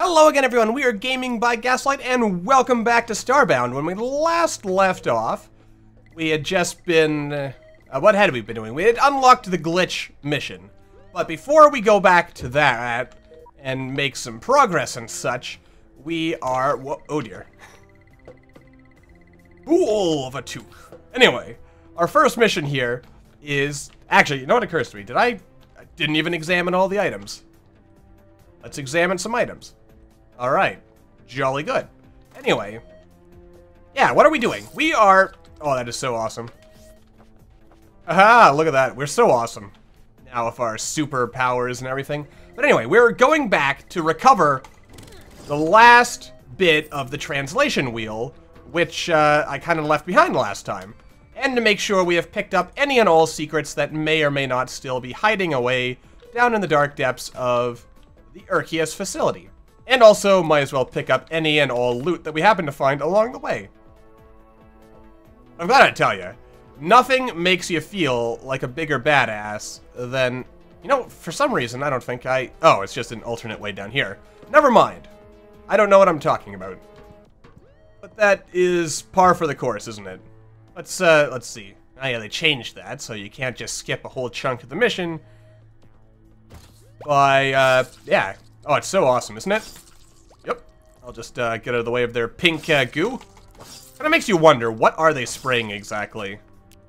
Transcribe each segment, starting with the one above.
Hello again, everyone. We are Gaming by Gaslight, and welcome back to Starbound. When we last left off, we had just been... Uh, what had we been doing? We had unlocked the glitch mission. But before we go back to that and make some progress and such, we are... Oh dear. Fool of a Took. Anyway, our first mission here is... Actually, you know what occurs to me? Did I... I didn't even examine all the items. Let's examine some items. Alright. Jolly good. Anyway. Yeah, what are we doing? We are... Oh, that is so awesome. Aha, look at that. We're so awesome. Now with our superpowers and everything. But anyway, we're going back to recover the last bit of the translation wheel, which uh, I kind of left behind last time. And to make sure we have picked up any and all secrets that may or may not still be hiding away down in the dark depths of the Erchius facility. And also, might as well pick up any and all loot that we happen to find along the way. I've got to tell you, nothing makes you feel like a bigger badass than... You know, for some reason, I don't think I... Oh, it's just an alternate way down here. Never mind. I don't know what I'm talking about. But that is par for the course, isn't it? Let's, uh, let's see. Oh yeah, they changed that, so you can't just skip a whole chunk of the mission. By, uh, yeah, Oh, it's so awesome, isn't it? Yep. I'll just uh, get out of the way of their pink uh, goo. Kind of makes you wonder, what are they spraying exactly?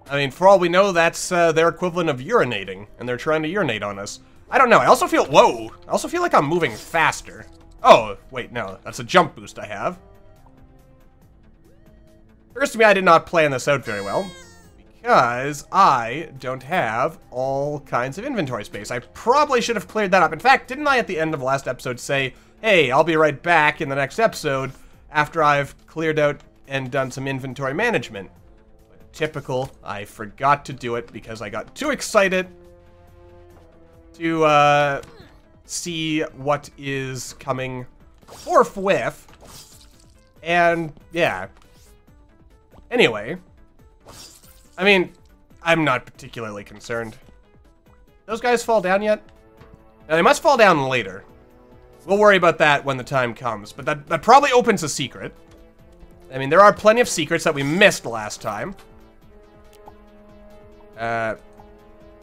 I mean, for all we know, that's uh, their equivalent of urinating, and they're trying to urinate on us. I don't know, I also feel- whoa! I also feel like I'm moving faster. Oh, wait, no, that's a jump boost I have. First to me, I did not plan this out very well because I don't have all kinds of inventory space. I probably should have cleared that up. In fact, didn't I at the end of last episode say, hey, I'll be right back in the next episode after I've cleared out and done some inventory management? But typical, I forgot to do it because I got too excited to uh, see what is coming forthwith. And yeah. Anyway, I mean, I'm not particularly concerned. Those guys fall down yet? Now, they must fall down later. We'll worry about that when the time comes, but that, that probably opens a secret. I mean, there are plenty of secrets that we missed last time. Uh,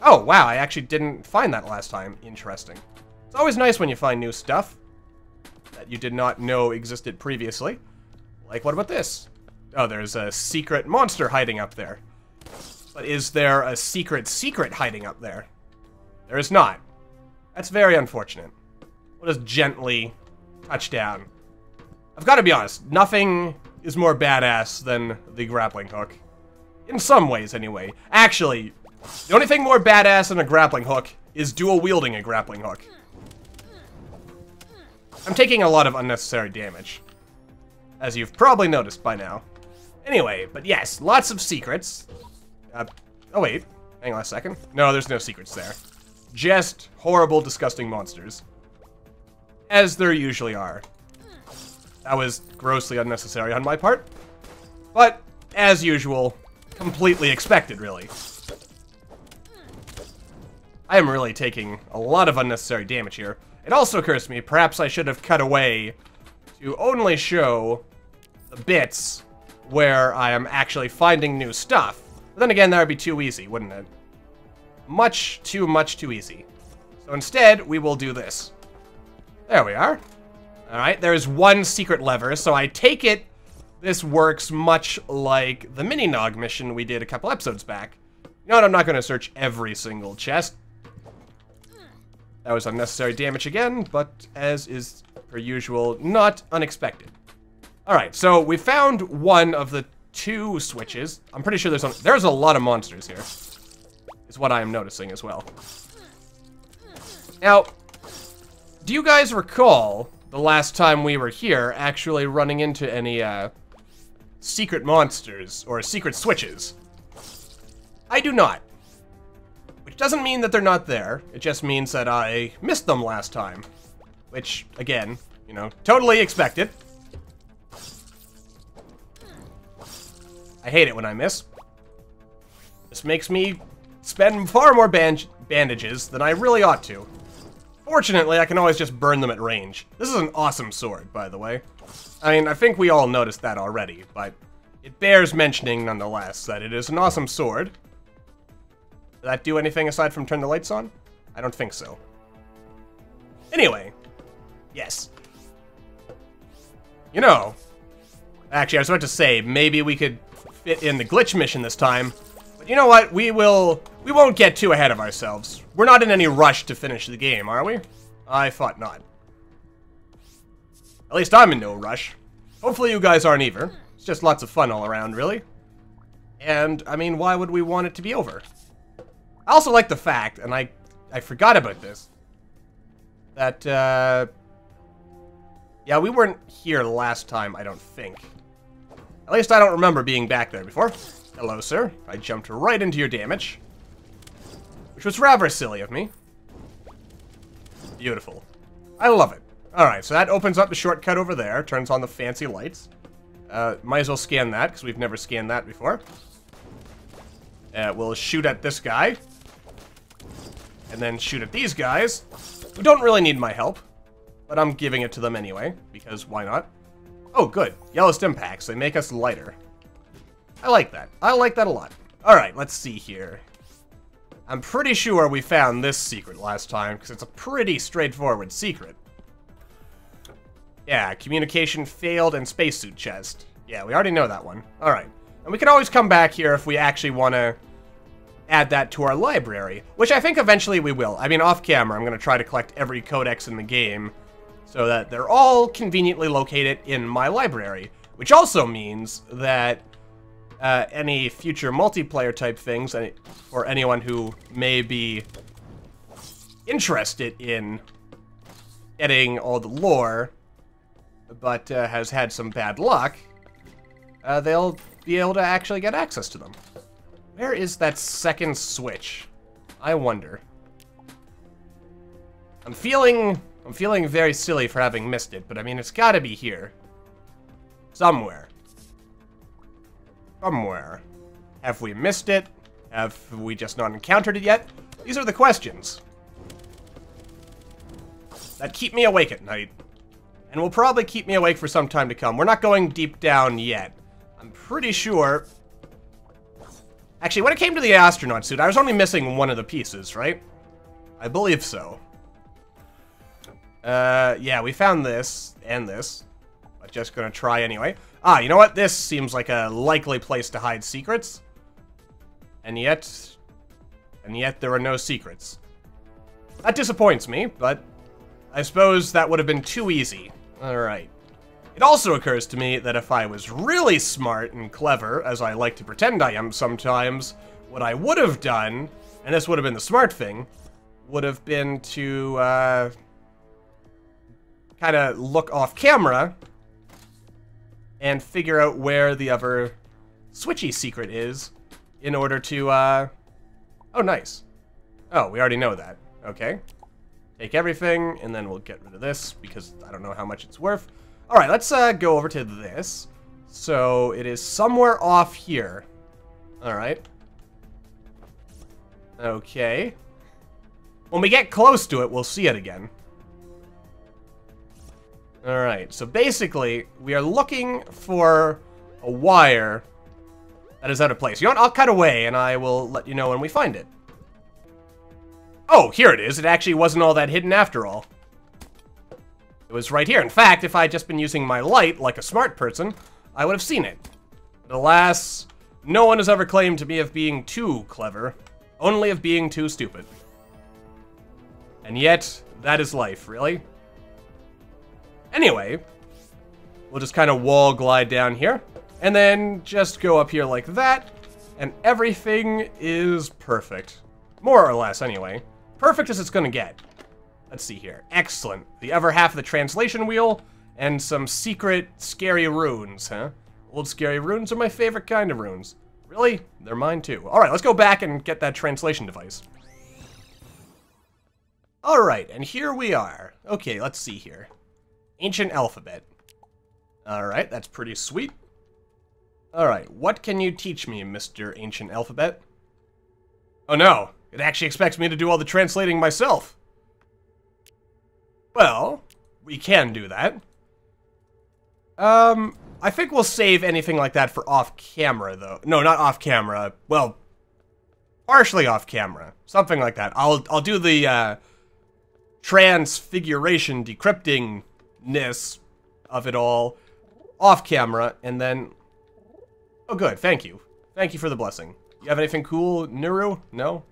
oh, wow, I actually didn't find that last time. Interesting. It's always nice when you find new stuff that you did not know existed previously. Like, what about this? Oh, there's a secret monster hiding up there. But is there a secret secret hiding up there? There is not. That's very unfortunate. We'll just gently touch down. I've got to be honest, nothing is more badass than the grappling hook. In some ways, anyway. Actually, the only thing more badass than a grappling hook is dual-wielding a grappling hook. I'm taking a lot of unnecessary damage, as you've probably noticed by now. Anyway, but yes, lots of secrets. Uh, oh wait, hang on a second. No, there's no secrets there. Just horrible, disgusting monsters. As there usually are. That was grossly unnecessary on my part. But, as usual, completely expected, really. I am really taking a lot of unnecessary damage here. It also occurs to me, perhaps I should have cut away to only show the bits where I am actually finding new stuff. But then again, that would be too easy, wouldn't it? Much too, much too easy. So instead, we will do this. There we are. Alright, there's one secret lever, so I take it this works much like the Miniknog mission we did a couple episodes back. You know what, I'm not going to search every single chest. That was unnecessary damage again, but as is per usual, not unexpected. Alright, so we found one of the two switches. I'm pretty sure there's there's a lot of monsters here. Is what I am noticing as well. Now, do you guys recall the last time we were here actually running into any uh, secret monsters or secret switches? I do not. Which doesn't mean that they're not there. It just means that I missed them last time. Which, again, you know, totally expected. I hate it when I miss. This makes me spend far more band bandages than I really ought to. Fortunately, I can always just burn them at range. This is an awesome sword, by the way. I mean, I think we all noticed that already, but it bears mentioning nonetheless that it is an awesome sword. Did that do anything aside from turn the lights on? I don't think so. Anyway, yes. You know, actually, I was about to say, maybe we could fit in the glitch mission this time. But you know what? We will... We won't get too ahead of ourselves. We're not in any rush to finish the game, are we? I thought not. At least I'm in no rush. Hopefully you guys aren't either. It's just lots of fun all around, really. And, I mean, why would we want it to be over? I also like the fact, and I, I forgot about this, that, uh... Yeah, we weren't here last time, I don't think. At least I don't remember being back there before. Hello, sir. I jumped right into your damage. Which was rather silly of me. Beautiful. I love it. Alright, so that opens up the shortcut over there, turns on the fancy lights. Uh, might as well scan that, because we've never scanned that before. Uh, we'll shoot at this guy. And then shoot at these guys, who don't really need my help. But I'm giving it to them anyway, because why not? Oh, good. Yellow stim packs. They make us lighter. I like that. I like that a lot. Alright, let's see here. I'm pretty sure we found this secret last time, because it's a pretty straightforward secret. Yeah, communication failed and spacesuit chest. Yeah, we already know that one. Alright. And we can always come back here if we actually want to add that to our library, which I think eventually we will. I mean, off camera, I'm going to try to collect every codex in the game, so that they're all conveniently located in my library, which also means that uh, any future multiplayer type things, or anyone who may be interested in getting all the lore, but uh, has had some bad luck, uh, they'll be able to actually get access to them. Where is that second switch? I wonder. I'm feeling I'm feeling very silly for having missed it, but I mean, it's gotta be here. Somewhere. Somewhere. Have we missed it? Have we just not encountered it yet? These are the questions. That keep me awake at night. And will probably keep me awake for some time to come. We're not going deep down yet. I'm pretty sure... Actually, when it came to the astronaut suit, I was only missing one of the pieces, right? I believe so. Uh, yeah, we found this and this. But just gonna try anyway. Ah, you know what? This seems like a likely place to hide secrets. And yet... And yet there are no secrets. That disappoints me, but I suppose that would have been too easy. Alright. It also occurs to me that if I was really smart and clever, as I like to pretend I am sometimes, what I would have done, and this would have been the smart thing, would have been to, uh, kind of look off camera and figure out where the other switchy secret is in order to, uh... Oh, nice. Oh, we already know that. Okay. Take everything, and then we'll get rid of this, because I don't know how much it's worth. Alright, let's uh, go over to this. So, it is somewhere off here. Alright. Okay. When we get close to it, we'll see it again. Alright, so basically, we are looking for a wire that is out of place. You know what? I'll cut away, and I will let you know when we find it. Oh, here it is. It actually wasn't all that hidden after all. It was right here. In fact, if I had just been using my light like a smart person, I would have seen it. But alas, no one has ever claimed to me of being too clever, only of being too stupid. And yet, that is life, really. Anyway, we'll just kind of wall glide down here, and then just go up here like that, and everything is perfect. More or less, anyway. Perfect as it's gonna get. Let's see here. Excellent. The other half of the translation wheel, and some secret scary runes, huh? Old scary runes are my favorite kind of runes. Really? They're mine too. Alright, let's go back and get that translation device. Alright, and here we are. Okay, let's see here. Ancient alphabet. Alright, that's pretty sweet. Alright, what can you teach me, Mr. Ancient Alphabet? Oh no, it actually expects me to do all the translating myself. Well, we can do that. Um, I think we'll save anything like that for off-camera, though. No, not off-camera. Well, partially off-camera. Something like that. I'll, I'll do the, uh, transfiguration decrypting-ness of it all off-camera, and then... Oh, good. Thank you. Thank you for the blessing. You have anything cool, Nuru? No?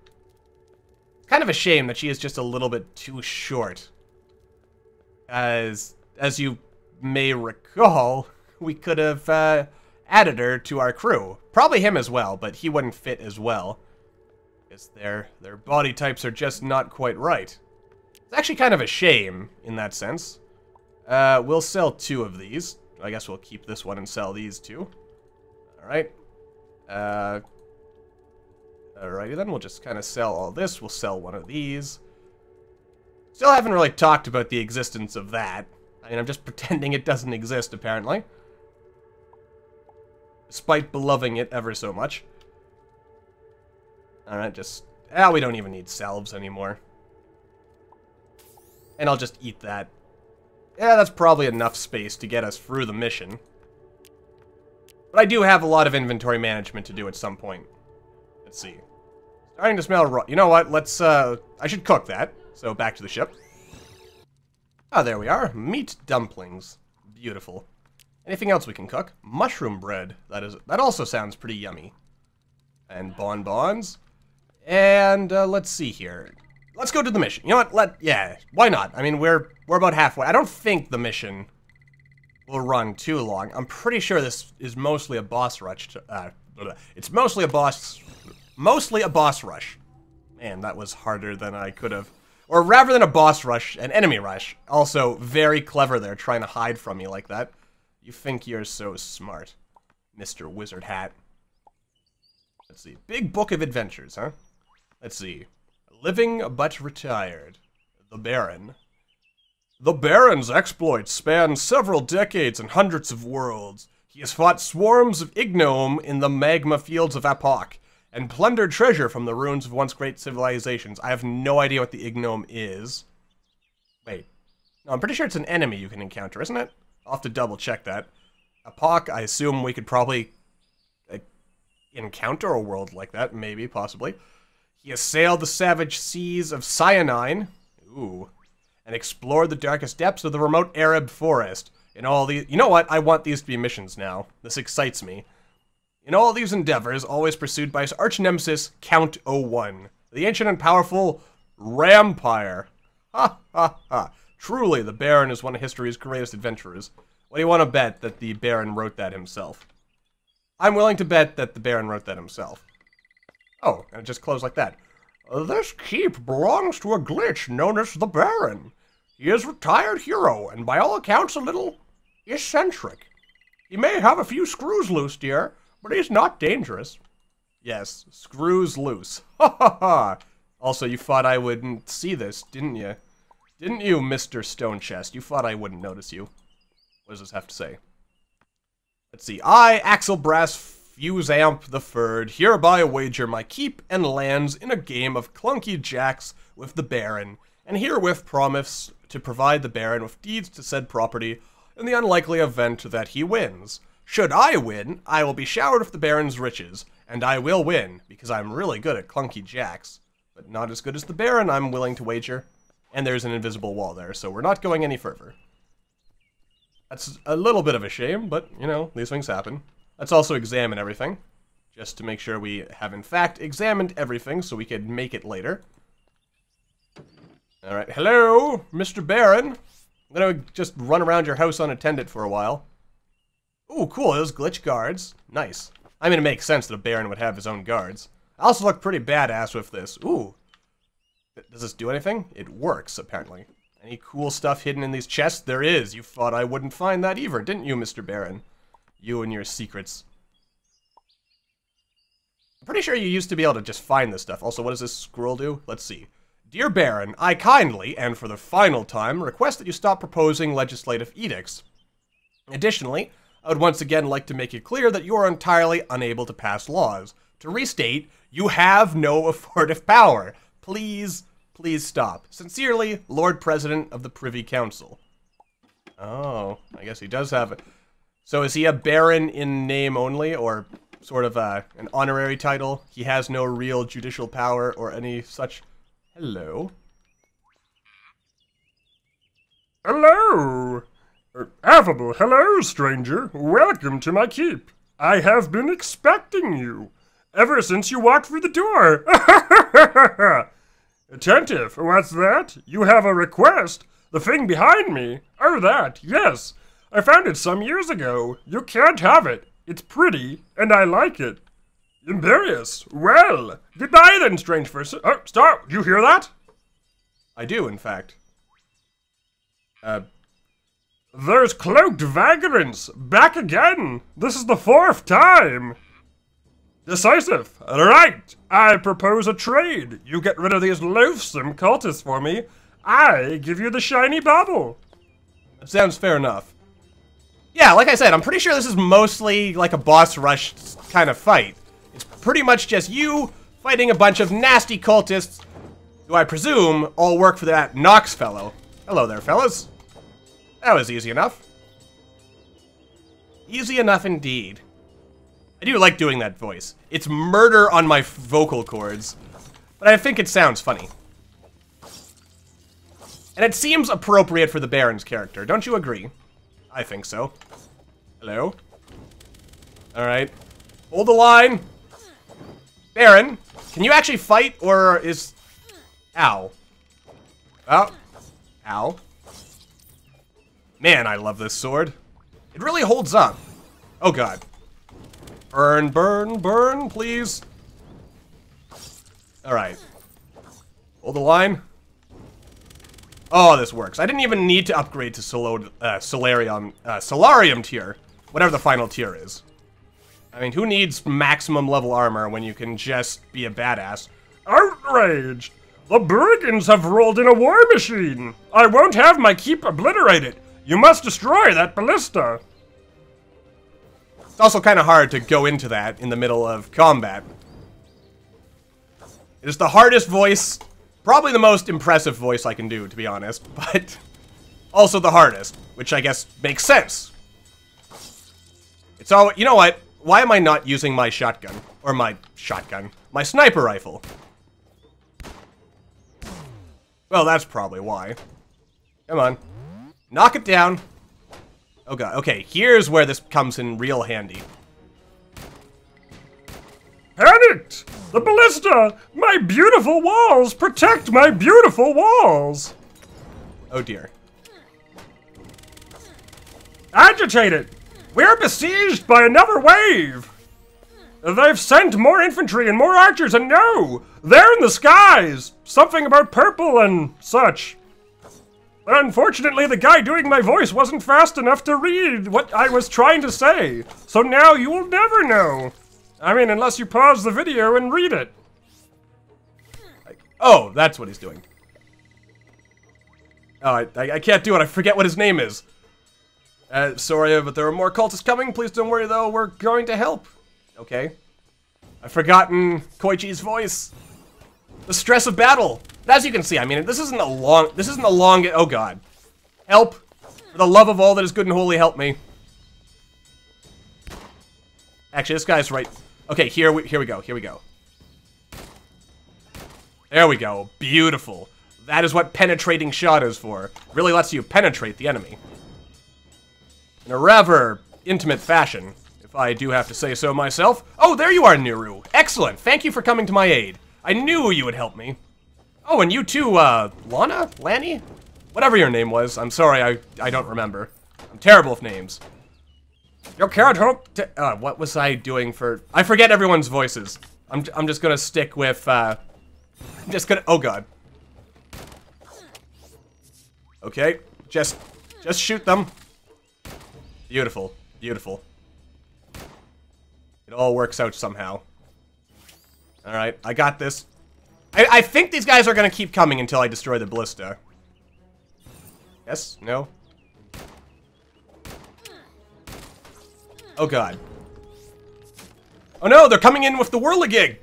Kind of a shame that she is just a little bit too short. As, as you may recall, we could have uh, added her to our crew. Probably him as well, but he wouldn't fit as well. Because their, their body types are just not quite right. It's actually kind of a shame, in that sense. Uh, we'll sell two of these. I guess we'll keep this one and sell these two. Alright. Uh, alrighty then, we'll just kind of sell all this. We'll sell one of these. Still haven't really talked about the existence of that. I mean, I'm just pretending it doesn't exist, apparently. Despite beloving it ever so much. Alright, just... Ah, we don't even need salves anymore. And I'll just eat that. Yeah, that's probably enough space to get us through the mission. But I do have a lot of inventory management to do at some point. Let's see. Starting to smell raw. You know what? Let's, uh... I should cook that. So, back to the ship. Ah, oh, there we are. Meat dumplings. Beautiful. Anything else we can cook? Mushroom bread. That is. That also sounds pretty yummy. And bonbons. And, uh, let's see here. Let's go to the mission. You know what? Let yeah. Why not? I mean, we're we're about halfway. I don't think the mission will run too long. I'm pretty sure this is mostly a boss rush. To, uh, it's mostly a boss, mostly a boss rush. Man, that was harder than I could have. Or rather than a boss rush, an enemy rush. Also, very clever there, trying to hide from me like that. You think you're so smart, Mr. Wizard Hat. Let's see. Big Book of Adventures, huh? Let's see. Living but retired. The Baron. The Baron's exploits span several decades and hundreds of worlds. He has fought swarms of Ignome in the magma fields of Apok, and plundered treasure from the ruins of once great civilizations. I have no idea what the Ignome is. Wait. No, I'm pretty sure it's an enemy you can encounter, isn't it? I'll have to double check that. Apok, I assume we could probably like, encounter a world like that, maybe, possibly. He assailed the savage seas of Cyanine, ooh, and explored the darkest depths of the remote Arab forest. In all these, you know what? I want these to be missions now. This excites me. In all these endeavors, always pursued by his arch nemesis, Count 01, the ancient and powerful Rampire. Ha ha ha. Truly, the Baron is one of history's greatest adventurers. What do you want to bet that the Baron wrote that himself? I'm willing to bet that the Baron wrote that himself. Oh, and it just closed like that. This keep belongs to a glitch known as the Baron. He is a retired hero, and by all accounts a little eccentric. He may have a few screws loose, dear, but he's not dangerous. Yes, screws loose. Ha ha ha! Also, you thought I wouldn't see this, didn't you? Didn't you, Mr. Stonechest? You thought I wouldn't notice you. What does this have to say? Let's see. I, Axel Brass Fuse Amp the Third, hereby wager my keep and lands in a game of clunky jacks with the Baron, and herewith promise to provide the Baron with deeds to said property in the unlikely event that he wins. Should I win, I will be showered with the Baron's riches, and I will win, because I'm really good at clunky jacks. But not as good as the Baron, I'm willing to wager. And there's an invisible wall there, so we're not going any further. That's a little bit of a shame, but, you know, these things happen. Let's also examine everything, just to make sure we have in fact examined everything so we can make it later. Alright, hello, Mr. Baron. I'm gonna just run around your house unattended for a while. Ooh, cool, those glitch guards. Nice. I mean, it makes sense that a Baron would have his own guards. I also look pretty badass with this. Ooh. Does this do anything? It works, apparently. Any cool stuff hidden in these chests? There is. You thought I wouldn't find that either, didn't you, Mr. Baron? You and your secrets. I'm pretty sure you used to be able to just find this stuff. Also, what does this scroll do? Let's see. Dear Baron, I kindly, and for the final time, request that you stop proposing legislative edicts. Additionally, I would once again like to make it clear that you are entirely unable to pass laws. To restate, you have no affordable power. Please Please stop. Sincerely, Lord President of the Privy Council. Oh, I guess he does have it. So is he a baron in name only, or sort of uh, an honorary title? He has no real judicial power or any such... Hello? Hello! Uh, affable hello, stranger. Welcome to my keep. I have been expecting you. Ever since you walked through the door. Attentive. What's that? You have a request? The thing behind me? Oh, that. Yes. I found it some years ago. You can't have it. It's pretty, and I like it. Imperious. Well, goodbye then, strange person. Oh. Do you hear that? I do, in fact. Uh, There's cloaked vagrants. Back again. This is the fourth time. Decisive. Right. I propose a trade. You get rid of these loathsome cultists for me. I give you the shiny bauble. that sounds fair enough. Yeah, like I said, I'm pretty sure this is mostly like a boss rush kind of fight. It's pretty much just you fighting a bunch of nasty cultists who I presume all work for that Nox fellow. Hello there, fellas. That was easy enough. Easy enough indeed. I do like doing that voice. It's murder on my vocal cords, but I think it sounds funny. And it seems appropriate for the Baron's character, don't you agree? I think so. Hello? Alright. Hold the line! Baron, can you actually fight, or is... Ow. Oh. Ow. Man, I love this sword. It really holds up. Oh god. Burn, burn, burn, please. Alright. Hold the line. Oh, this works. I didn't even need to upgrade to uh, Solarium, uh, Solarium tier. Whatever the final tier is. I mean, who needs maximum level armor when you can just be a badass? Outraged! The brigands have rolled in a war machine! I won't have my keep obliterated! You must destroy that ballista! It's also kind of hard to go into that in the middle of combat. It is the hardest voice, probably the most impressive voice I can do, to be honest, but also the hardest, which I guess makes sense. It's all, you know what? Why am I not using my shotgun? Or my shotgun? My sniper rifle. Well, that's probably why. Come on. Knock it down. Oh god, okay, here's where this comes in real handy. Panicked! The ballista! My beautiful walls! Protect my beautiful walls! Oh dear. Agitated! We're besieged by another wave! They've sent more infantry and more archers, and no! They're in the skies! Something about purple and such. But unfortunately, the guy doing my voice wasn't fast enough to read what I was trying to say. So now you will never know. I mean, unless you pause the video and read it. Oh, that's what he's doing. Oh, I, I, I can't do it. I forget what his name is. Uh, sorry, but there are more cultists coming. Please don't worry, though. We're going to help. Okay. I've forgotten Koichi's voice. The stress of battle. As you can see, I mean, this isn't a long, this isn't the long, oh god. Help. For the love of all that is good and holy, help me. Actually, this guy's right. Okay, here we, here we go, here we go. There we go. Beautiful. That is what penetrating shot is for. Really lets you penetrate the enemy. In a rather intimate fashion, if I do have to say so myself. Oh, there you are, Nuru. Excellent. Thank you for coming to my aid. I knew you would help me. Oh, and you too, uh, Lana? Lanny? Whatever your name was. I'm sorry, I, I don't remember. I'm terrible with names. Can't hope uh, what was I doing for- I forget everyone's voices. I'm, I'm just gonna stick with, uh, I'm just gonna- oh god. Okay, just, just shoot them. Beautiful, beautiful. It all works out somehow. Alright, I got this. I, I think these guys are gonna keep coming until I destroy the ballista. Yes? No? Oh god. Oh no, they're coming in with the whirligig!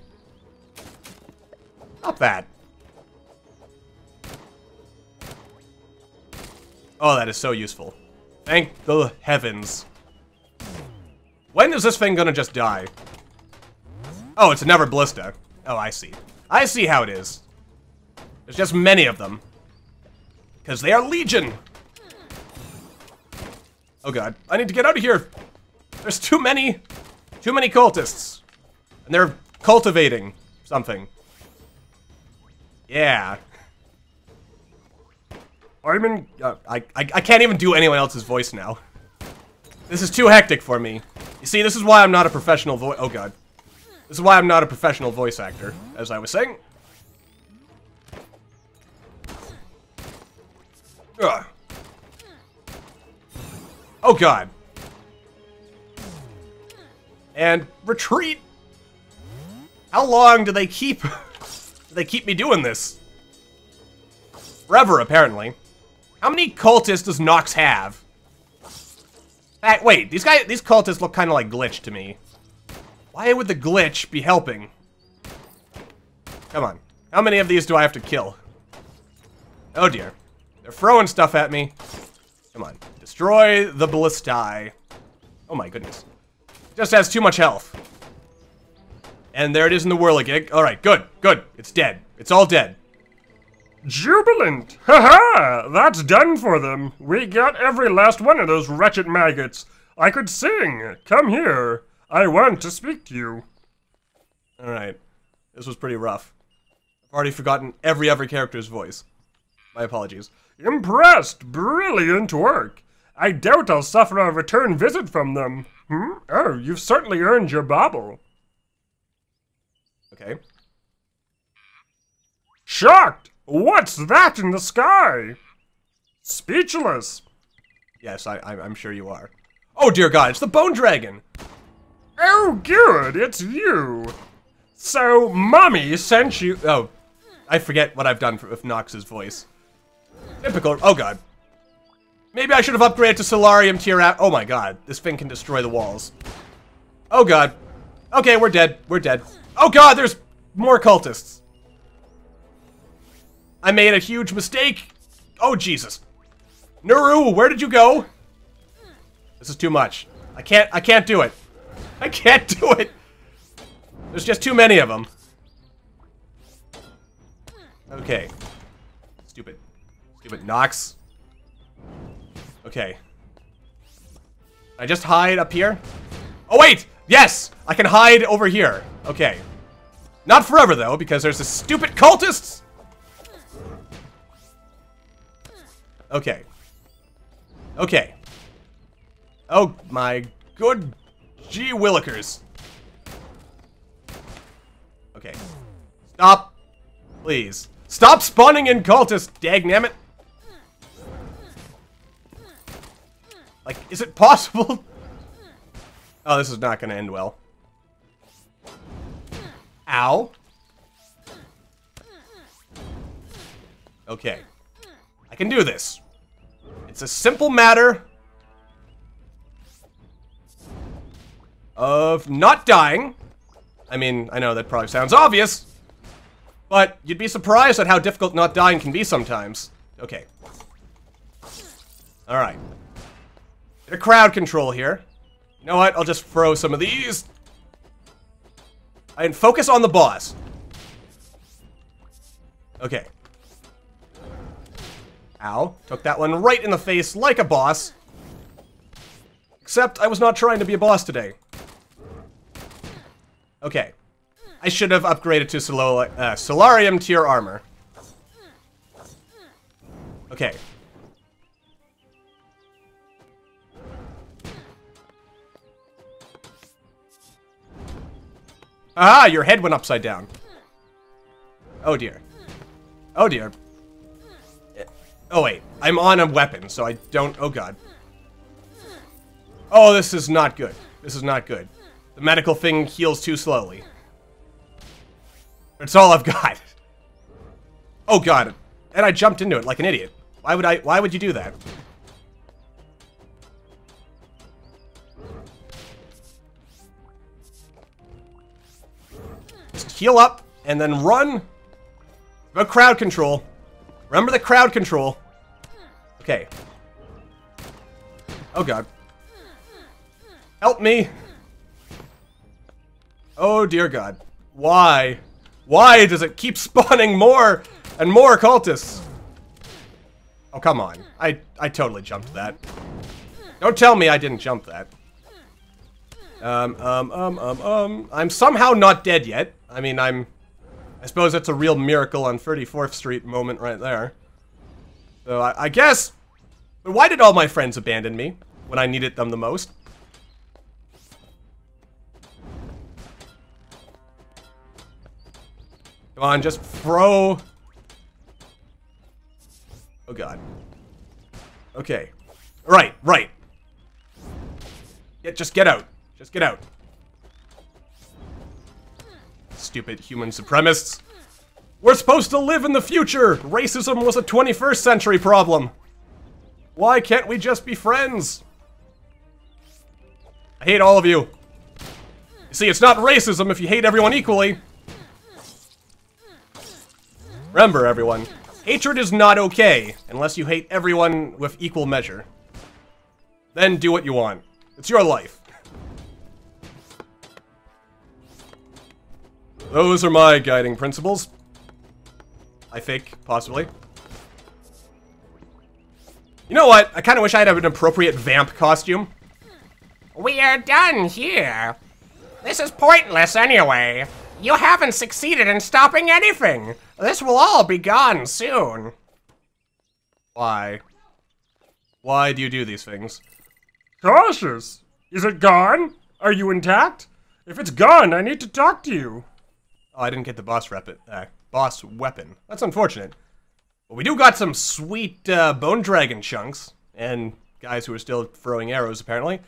Stop that. Oh, that is so useful. Thank the heavens. When is this thing gonna just die? Oh, it's never Blista. Oh, I see. I see how it is. There's just many of them. Because they are legion! Oh god, I need to get out of here! There's too many, too many cultists. And they're cultivating something. Yeah. I'm in. Uh, I, I, I can't even do anyone else's voice now. This is too hectic for me. You see, this is why I'm not a professional voice- oh god. This is why I'm not a professional voice actor, as I was saying. Ugh. Oh god. And retreat. How long do they keep do they keep me doing this? Forever, apparently. How many cultists does Nox have? Wait, these guys, these cultists look kind of like glitch to me. Why would the glitch be helping? Come on. How many of these do I have to kill? Oh dear. They're throwing stuff at me. Come on. Destroy the ballistae. Oh my goodness. Just has too much health. And there it is in the whirligig. Alright, good, good. It's dead. It's all dead. Jubilant! Haha! That's done for them. We got every last one of those wretched maggots. I could sing. Come here. I want to speak to you. Alright. This was pretty rough. I've already forgotten every other character's voice. My apologies. Impressed! Brilliant work! I doubt I'll suffer a return visit from them. Hmm? Oh, you've certainly earned your bauble. Okay. Shocked! What's that in the sky? Speechless. Yes, I, I, I'm sure you are. Oh dear god, it's the Bone Dragon! Oh, good, it's you. So, Mommy sent you. Oh, I forget what I've done for, with Nox's voice. Typical. Oh god. Maybe I should have upgraded to Solarium tier app. Oh my god, this thing can destroy the walls. Oh god. Okay, we're dead. We're dead. Oh god, there's more cultists. I made a huge mistake. Oh Jesus. Nuru, where did you go? This is too much. I can't, I can't do it. I can't do it. There's just too many of them. Okay. Stupid. Stupid Nox. Okay. I just hide up here? Oh, wait! Yes! I can hide over here. Okay. Not forever, though, because there's the stupid cultists! Okay. Okay. Oh, my good gee willikers. Okay. Stop. Please. Stop spawning in cultists, dagnammit! Like, is it possible? Oh, this is not gonna end well. Ow. Okay. I can do this. It's a simple matter of not dying. I mean, I know that probably sounds obvious, but you'd be surprised at how difficult not dying can be sometimes. Okay. Alright. Get crowd control here. You know what? I'll just throw some of these. And focus on the boss. Okay. Ow. Took that one right in the face like a boss. Except I was not trying to be a boss today. Okay. I should have upgraded to Sol uh, Solarium tier armor. Okay. Ah, your head went upside down. Oh dear. Oh dear. Oh wait, I'm on a weapon, so I don't- oh god. Oh, this is not good. This is not good. The medical thing heals too slowly. That's all I've got. Oh god. And I jumped into it like an idiot. Why would I- why would you do that? Heal up, and then run. About crowd control. Remember the crowd control. Okay. Oh god. Help me! Oh dear god. Why? Why does it keep spawning more and more cultists? Oh, come on. I, I totally jumped that. Don't tell me I didn't jump that. Um, um, um, um, um. I'm somehow not dead yet. I mean, I'm... I suppose that's a real miracle on 34th Street moment right there. So I, I guess... But why did all my friends abandon me when I needed them the most? Come on, just throw... Oh god. Okay. Right, right. Yeah, just get out. Just get out. Stupid human supremacists. We're supposed to live in the future! Racism was a 21st century problem. Why can't we just be friends? I hate all of you. You see, it's not racism if you hate everyone equally. Remember, everyone, hatred is not okay unless you hate everyone with equal measure. Then do what you want. It's your life. Those are my guiding principles. I think, possibly. You know what? I kind of wish I had an appropriate vamp costume. We are done here. This is pointless anyway. You haven't succeeded in stopping anything. This will all be gone soon. Why? Why do you do these things? Cautious. Is it gone? Are you intact? If it's gone, I need to talk to you. Oh, I didn't get the boss rep uh, boss weapon. That's unfortunate. But we do got some sweet uh, bone dragon chunks and guys who are still throwing arrows apparently.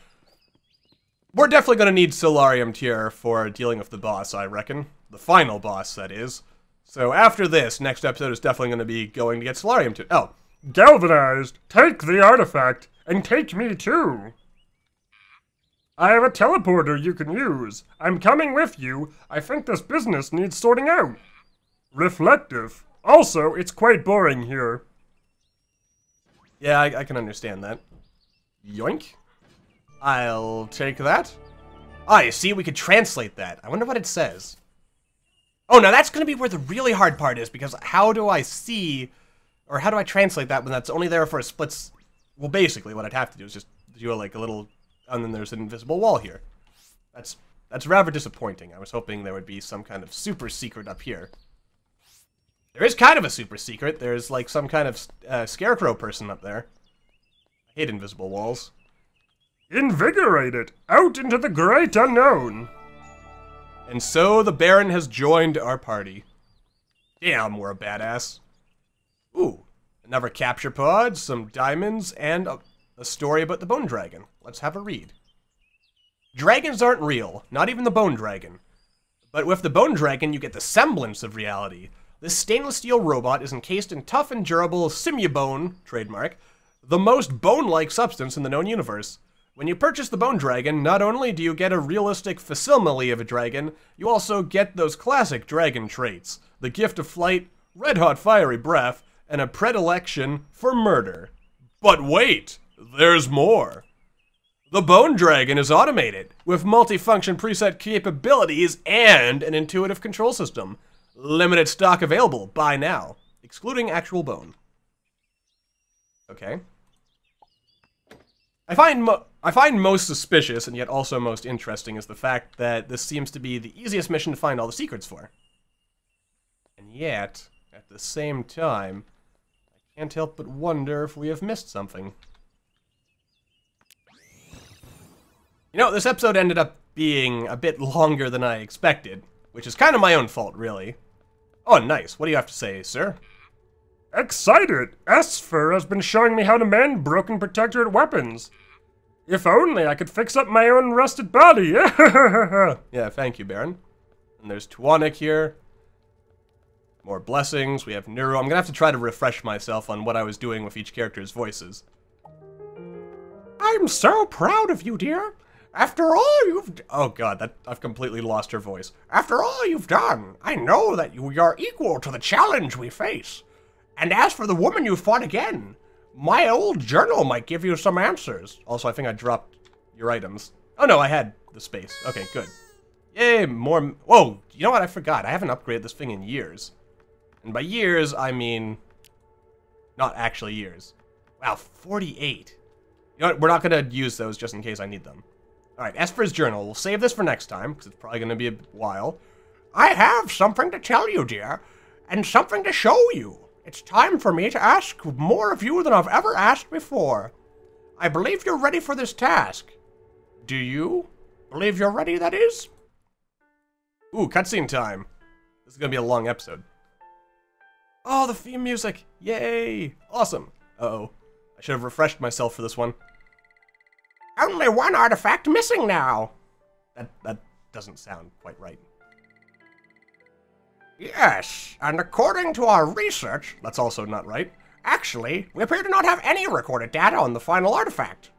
We're definitely going to need Solarium Tier for dealing with the boss, I reckon. The final boss, that is. So after this, next episode is definitely going to be going to get Solarium Tier. Oh. Galvanized, take the artifact, and take me too. I have a teleporter you can use. I'm coming with you. I think this business needs sorting out. Reflective. Also, it's quite boring here. Yeah, I, I can understand that. Yoink. I'll take that. Ah, you see, we could translate that. I wonder what it says. Oh, now that's going to be where the really hard part is, because how do I see, or how do I translate that when that's only there for a split... Well, basically, what I'd have to do is just do a, like a little, and then there's an invisible wall here. That's that's rather disappointing. I was hoping there would be some kind of super secret up here. There is kind of a super secret. There's like some kind of uh, scarecrow person up there. I hate invisible walls. Invigorated, out into the great unknown. And so the Baron has joined our party. Damn, we're a badass. Ooh, another capture pod, some diamonds, and a, a story about the Bone Dragon. Let's have a read. Dragons aren't real, not even the Bone Dragon. But with the Bone Dragon, you get the semblance of reality. This stainless steel robot is encased in tough and durable Simubone, trademark, the most bone-like substance in the known universe. When you purchase the Bone Dragon, not only do you get a realistic facsimile of a dragon, you also get those classic dragon traits. The gift of flight, red-hot fiery breath, and a predilection for murder. But wait! There's more! The Bone Dragon is automated, with multifunction preset capabilities and an intuitive control system. Limited stock available, buy now. Excluding actual bone. Okay. I find I find most suspicious and yet also most interesting is the fact that this seems to be the easiest mission to find all the secrets for. And yet, at the same time, I can't help but wonder if we have missed something. You know, this episode ended up being a bit longer than I expected, which is kind of my own fault, really. Oh, nice. What do you have to say, sir? Excited! Esther has been showing me how to mend broken protectorate weapons. If only I could fix up my own rusted body. yeah, thank you, Baron. And there's Tonauac here. More blessings. We have Nuru. I'm gonna have to try to refresh myself on what I was doing with each character's voices. I'm so proud of you, dear. After all you've... Oh god, that I've completely lost her voice. After all you've done, I know that you are equal to the challenge we face. And as for the woman you fought again, my old journal might give you some answers. Also, I think I dropped your items. Oh no, I had the space. Okay, good. Yay, more... Whoa, you know what? I forgot. I haven't upgraded this thing in years. And by years, I mean... Not actually years. Wow, 48. You know what? We're not going to use those just in case I need them. Alright, Esther's journal. We'll save this for next time, because it's probably going to be a while. I have something to tell you, dear, and something to show you. It's time for me to ask more of you than I've ever asked before. I believe you're ready for this task. Do you believe you're ready, that is? Ooh, cutscene time. This is gonna be a long episode. Oh, the theme music! Yay! Awesome. Uh-oh. I should have refreshed myself for this one. Only one artifact missing now. That, that doesn't sound quite right. Yes, and according to our research, That's also not right. actually, we appear to not have any recorded data on the final artifact.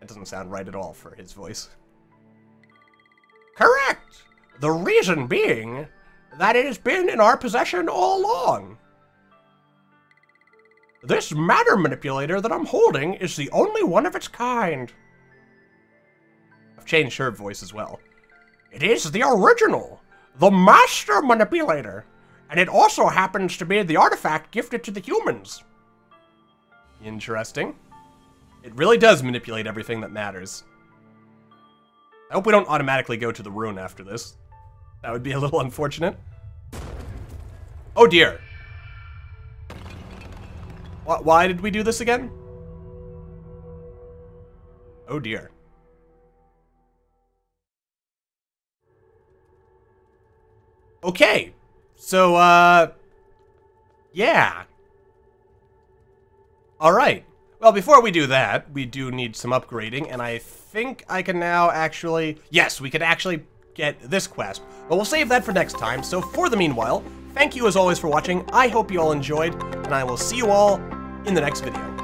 That doesn't sound right at all for his voice. Correct! The reason being that it has been in our possession all along. This matter manipulator that I'm holding is the only one of its kind. I've changed her voice as well. It is the original, the master manipulator, and it also happens to be the artifact gifted to the humans. Interesting. It really does manipulate everything that matters. I hope we don't automatically go to the Ruin after this. That would be a little unfortunate. Oh dear. Wh- Why did we do this again? Oh dear. Okay. So, uh... Yeah. Alright. Well, before we do that, we do need some upgrading, and I think I can now actually... Yes, we can actually get this quest. But we'll save that for next time, so for the meanwhile, thank you as always for watching, I hope you all enjoyed, and I will see you all in the next video.